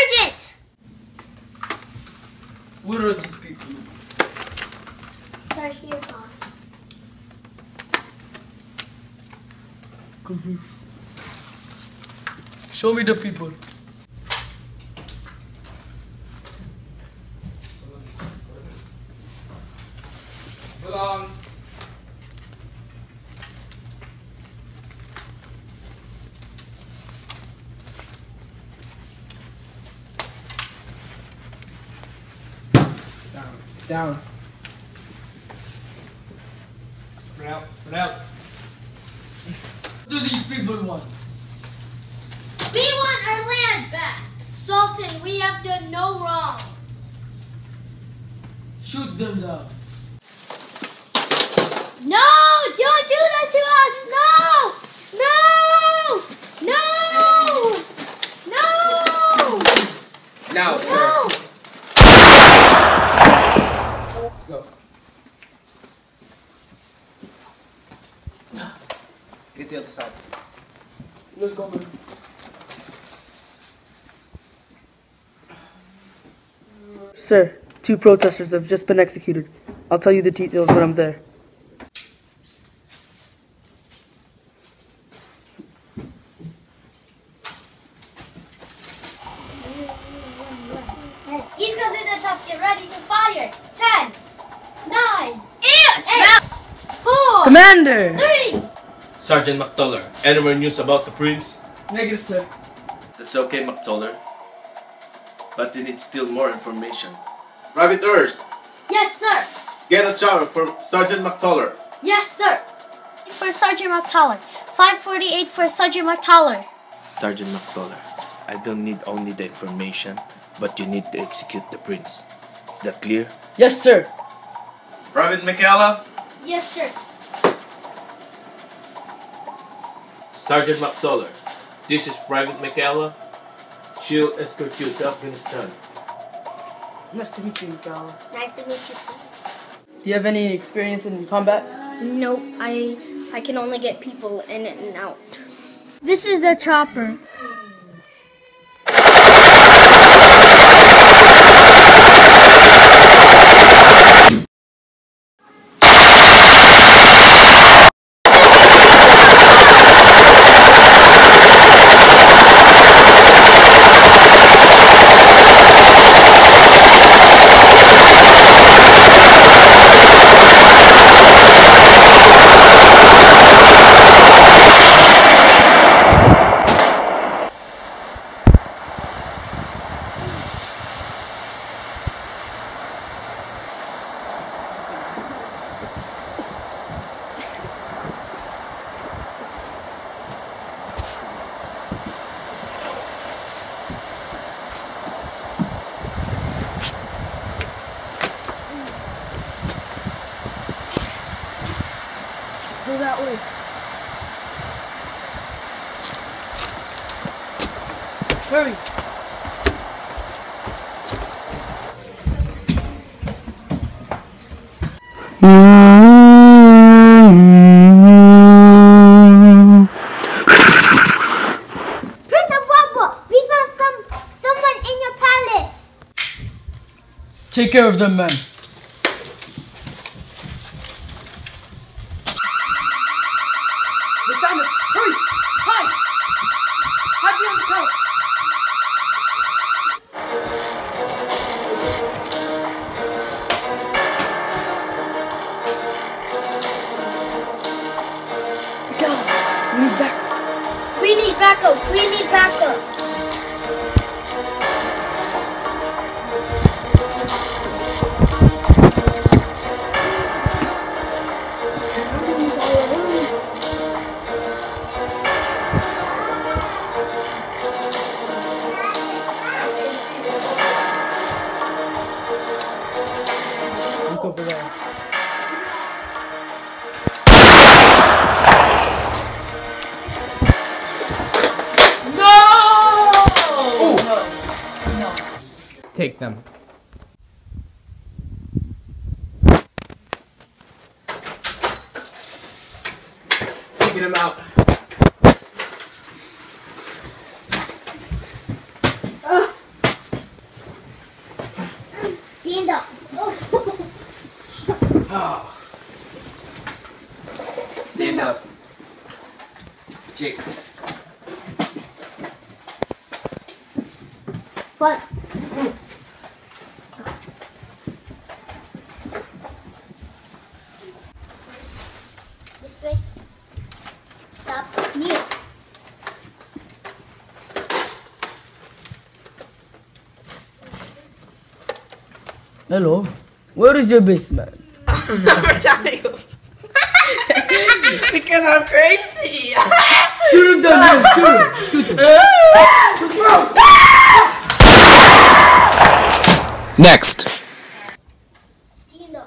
urgent! Where are these people? They're here, boss. Come here. Show me the people. Belong. Down, down. Spread out, spread out. What do these people want? We want our land back. Sultan, we have done no wrong. Shoot them down. No! Don't do that to us! No! No! No! No! Now, sir. No! Let's go. Get the other side. Let's go, man. Sir, two protesters have just been executed. I'll tell you the details when I'm there. East goes in the top. Get ready to fire. Ten, nine, Ew, eight, four, Commander! three. Sergeant McToller, any more news about the prince? Negative, sir. That's okay, McToller. But we need still more information. Rabbiters, Yes, sir. get a chart for Sergeant McToller. Yes, sir. For Sergeant McToller. 548 for Sergeant McToller. Sergeant McToller, I don't need only the information, but you need to execute the prince. Is that clear? Yes, sir. Private Michaela, Yes, sir. Sergeant McToller, this is Private Michaela. She'll escort you to Afghanistan. Nice to meet you, Gal. Nice to meet you. Do you have any experience in combat? Nope, I I can only get people in and out. This is the chopper. Palace. Take care of them, man. The found us. Hurry. Hide. Hide behind the couch. Backup. We need backup. Over there. take them. Get them out. Stand up. Oh. Stand up. What? Hello. Where is your basement? Never tell you. because I'm crazy. Shoot him down, man. Shoot him. Shoot him. Next. You know.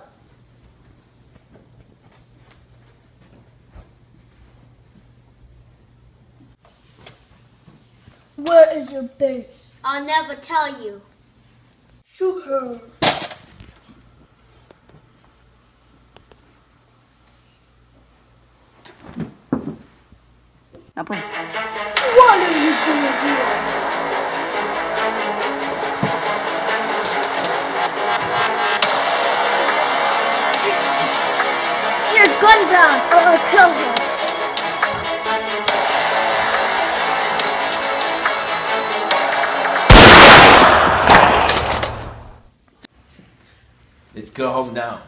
Where is your base? I'll never tell you. Shoot her. Apa? What are you doing here? Your gun down, or I'll kill her. Let's go home now.